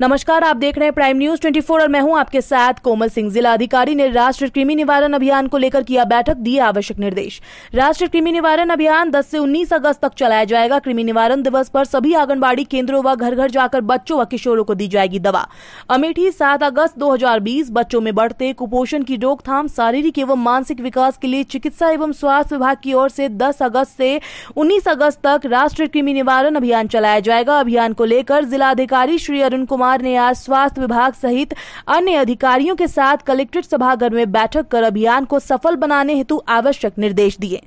नमस्कार, आप देख रहे हैं प्राइम न्यूज़ 24 और मैं हूँ आपके साथ कोमल सिंह। जिला अधिकारी ने राष्ट्रीय कृमि निवारण अभियान को लेकर किया बैठक, दिए आवश्यक निर्देश। राष्ट्रीय कृमि निवारण अभियान 10 से 19 अगस्त तक चलाया जाएगा। कृमि निवारण दिवस पर सभी आंगनबाड़ी केंद्रों व घर घर जाकर बच्चों व किशोरों को दी जाएगी दवा। अमेठी सात अगस्त दो हज़ार बीस, बच्चों में बढ़ते कुपोषण की रोकथाम, शारीरिक एवं मानसिक विकास के लिए चिकित्सा एवं स्वास्थ्य विभाग की ओर से दस अगस्त से उन्नीस अगस्त तक राष्ट्रीय कृमि निवारण अभियान चलाया जाएगा। अभियान को लेकर जिलाधिकारी श्री अरुण कुमार कुमार ने आज स्वास्थ्य विभाग सहित अन्य अधिकारियों के साथ कलेक्ट्रेट सभागार में बैठक कर अभियान को सफल बनाने हेतु आवश्यक निर्देश दिए।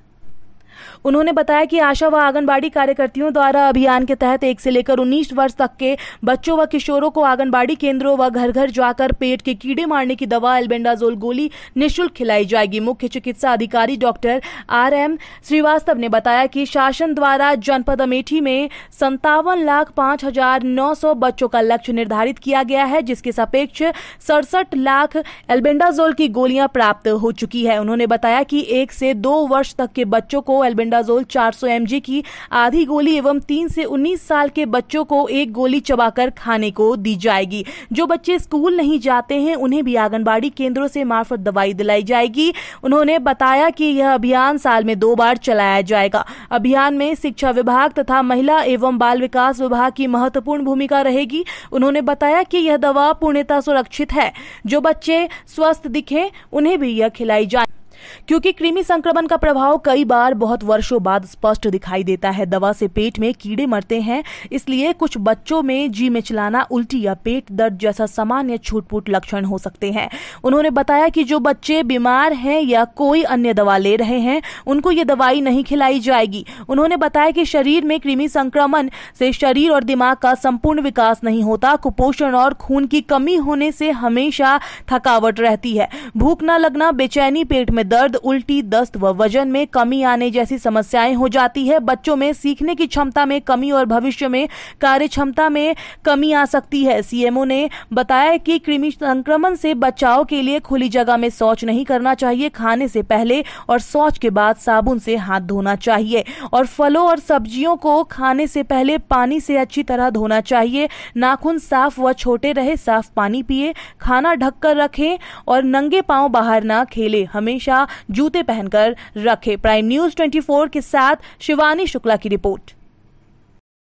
उन्होंने बताया कि आशा व आंगनबाड़ी कार्यकर्तियों द्वारा अभियान के तहत एक से लेकर उन्नीस वर्ष तक के बच्चों व किशोरों को आंगनबाड़ी केंद्रों व घर घर जाकर पेट के कीड़े मारने की दवा, एल्बेंडाजोल गोली निःशुल्क खिलाई जाएगी। मुख्य चिकित्सा अधिकारी डॉक्टर आर एम श्रीवास्तव ने बताया कि शासन द्वारा जनपद अमेठी में संतावन लाख पाँच हज़ार नौ सौ बच्चों का लक्ष्य निर्धारित किया गया है, जिसके सापेक्ष सड़सठ लाख एल्बेंडाजोल की गोलियाँ प्राप्त हो चुकी है। उन्होंने बताया कि एक से दो वर्ष तक के बच्चों को एल्बेंडाजोल 400 एमजी की आधी गोली एवं तीन से उन्नीस साल के बच्चों को एक गोली चबाकर खाने को दी जाएगी। जो बच्चे स्कूल नहीं जाते हैं, उन्हें भी आंगनबाड़ी केंद्रों से मार्फत दवाई दिलाई जाएगी। उन्होंने बताया कि यह अभियान साल में दो बार चलाया जाएगा। अभियान में शिक्षा विभाग तथा महिला एवं बाल विकास विभाग की महत्वपूर्ण भूमिका रहेगी। उन्होंने बताया कि यह दवा पूर्णतः सुरक्षित है। जो बच्चे स्वस्थ दिखे, उन्हें भी यह खिलाई जाए। क्योंकि कृमि संक्रमण का प्रभाव कई बार बहुत वर्षों बाद स्पष्ट दिखाई देता है। दवा से पेट में कीड़े मरते हैं, इसलिए कुछ बच्चों में जी में चलाना उल्टी या पेट दर्द जैसा सामान्य छूटपूट लक्षण हो सकते हैं। उन्होंने बताया कि जो बच्चे बीमार हैं या कोई अन्य दवा ले रहे हैं, उनको ये दवाई नहीं खिलाई जाएगी। उन्होंने बताया कि शरीर में कृमि संक्रमण से शरीर और दिमाग का संपूर्ण विकास नहीं होता। कुपोषण और खून की कमी होने से हमेशा थकावट रहती है। भूख न लगना, बेचैनी, पेट में दर्द उल्टी दस्त व वज़न में कमी आने जैसी समस्याएँ हो जाती है। बच्चों में सीखने की क्षमता में कमी और भविष्य में कार्य क्षमता में कमी आ सकती है। सीएमओ ने बताया कि कृमि संक्रमण से बचाव के लिए खुली जगह में शौच नहीं करना चाहिए। खाने से पहले और शौच के बाद साबुन से हाथ धोना चाहिए और फलों और सब्जियों को खाने से पहले पानी से अच्छी तरह धोना चाहिए। नाखून साफ़ व छोटे रहे, साफ़ पानी पिए, खाना ढककर रखें और नंगे पाँव बाहर ना खेले। हमेशा जूते पहनकर रखे। प्राइम न्यूज़ 24 के साथ शिवानी शुक्ला की रिपोर्ट।